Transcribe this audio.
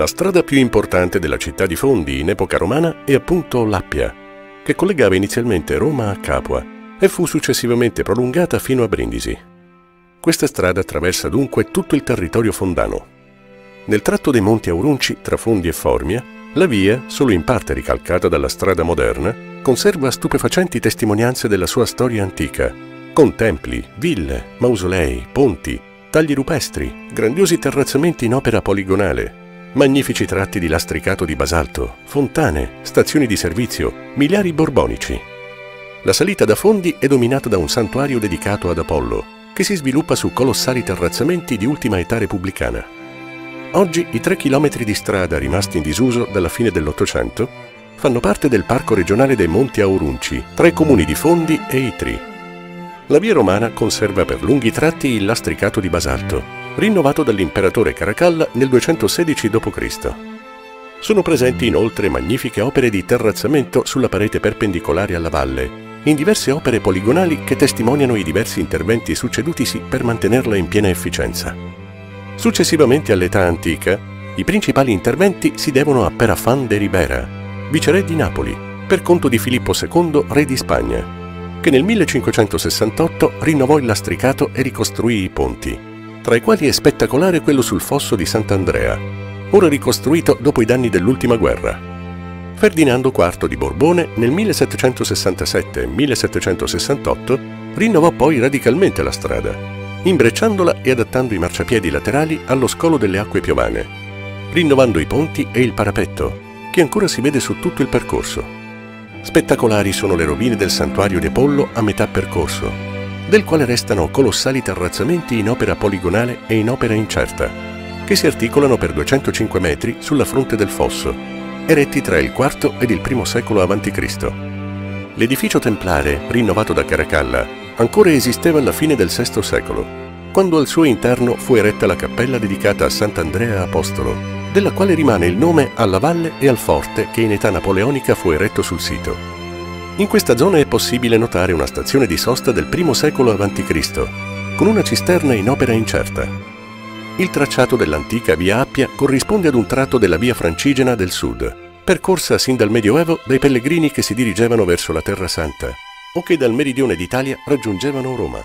La strada più importante della città di Fondi in epoca romana è appunto l'Appia, che collegava inizialmente Roma a Capua e fu successivamente prolungata fino a Brindisi. Questa strada attraversa dunque tutto il territorio fondano. Nel tratto dei Monti Aurunci, tra Fondi e Formia, la via, solo in parte ricalcata dalla strada moderna, conserva stupefacenti testimonianze della sua storia antica, con templi, ville, mausolei, ponti, tagli rupestri, grandiosi terrazzamenti in opera poligonale, magnifici tratti di lastricato di basalto, fontane, stazioni di servizio, miliari borbonici. La salita da Fondi è dominata da un santuario dedicato ad Apollo, che si sviluppa su colossali terrazzamenti di ultima età repubblicana. Oggi i tre chilometri di strada rimasti in disuso dalla fine dell'Ottocento fanno parte del Parco regionale dei Monti Aurunci, tra i comuni di Fondi e Itri. La via romana conserva per lunghi tratti il lastricato di basalto, rinnovato dall'imperatore Caracalla nel 216 d.C. Sono presenti inoltre magnifiche opere di terrazzamento sulla parete perpendicolare alla valle, in diverse opere poligonali che testimoniano i diversi interventi succedutisi per mantenerla in piena efficienza. Successivamente all'età antica, i principali interventi si devono a Perafan de Ribera, viceré di Napoli, per conto di Filippo II, re di Spagna, che nel 1568 rinnovò il lastricato e ricostruì i ponti, tra i quali è spettacolare quello sul fosso di Sant'Andrea, ora ricostruito dopo i danni dell'ultima guerra. Ferdinando IV di Borbone nel 1767 e 1768 rinnovò poi radicalmente la strada, imbrecciandola e adattando i marciapiedi laterali allo scolo delle acque piovane, rinnovando i ponti e il parapetto, che ancora si vede su tutto il percorso. Spettacolari sono le rovine del santuario di Apollo a metà percorso, del quale restano colossali terrazzamenti in opera poligonale e in opera incerta, che si articolano per 205 metri sulla fronte del fosso, eretti tra il IV ed il I secolo a.C. L'edificio templare, rinnovato da Caracalla, ancora esisteva alla fine del VI secolo, quando al suo interno fu eretta la cappella dedicata a Sant'Andrea Apostolo, della quale rimane il nome alla valle e al forte che in età napoleonica fu eretto sul sito. In questa zona è possibile notare una stazione di sosta del I secolo a.C., con una cisterna in opera incerta. Il tracciato dell'antica via Appia corrisponde ad un tratto della via Francigena del Sud, percorsa sin dal Medioevo dai pellegrini che si dirigevano verso la Terra Santa o che dal meridione d'Italia raggiungevano Roma.